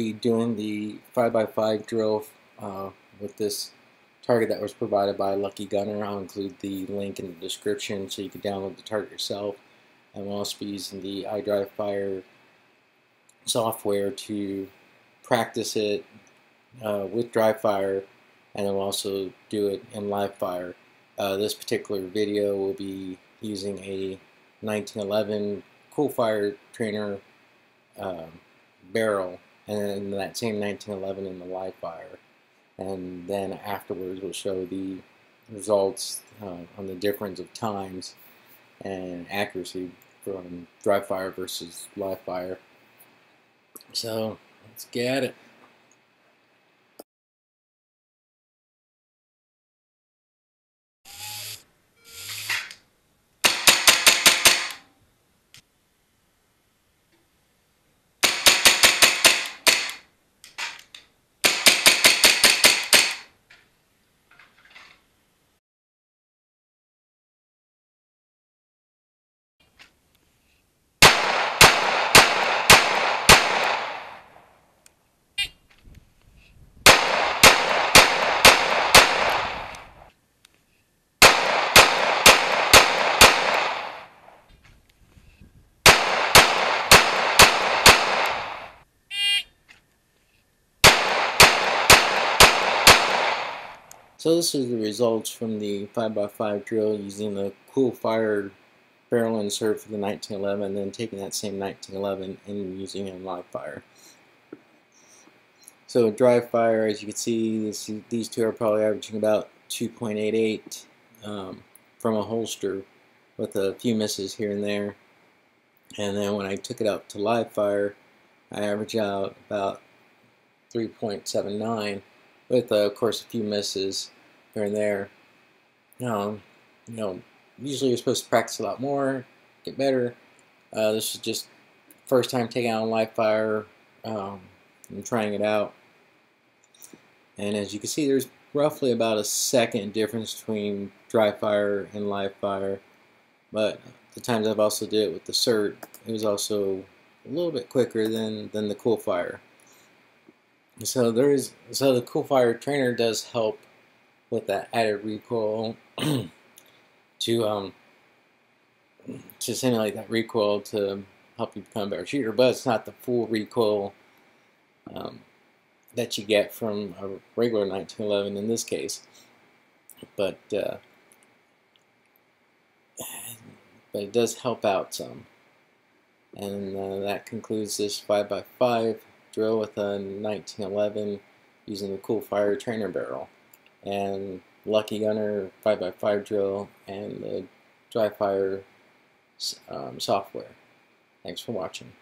be doing the 5x5 drill uh, with this target that was provided by Lucky Gunner. I'll include the link in the description so you can download the target yourself. And we'll also be using the iDryFire software to practice it uh, with dry fire and then we'll also do it in LiveFire. Uh, this particular video will be using a 1911 Coolfire Trainer um, barrel and that same 1911 in the live fire. And then afterwards we'll show the results uh, on the difference of times and accuracy from dry fire versus live fire. So let's get it. So this is the results from the 5x5 drill using the Coolfire barrel insert for the 1911 and then taking that same 1911 and using it in live fire. So dry fire, as you can see, this, these two are probably averaging about 2.88 um, from a holster with a few misses here and there. And then when I took it out to live fire, I average out about 3.79 with, uh, of course, a few misses here and there. Um, you know, usually you're supposed to practice a lot more, get better. Uh, this is just first time taking on live fire um, and trying it out. And as you can see, there's roughly about a second difference between dry fire and live fire. But the times I've also did it with the cert, it was also a little bit quicker than, than the Coolfire. So there is so the Coolfire trainer does help with that added recoil to um to simulate that recoil to help you become a better shooter, but it's not the full recoil um, that you get from a regular 1911 in this case. But uh, but it does help out some. And uh, that concludes this 5x5 drill with a 1911 using the Coolfire Trainer Barrel and Lucky Gunner 5x5 drill and the iDryFire um, software. Thanks for watching.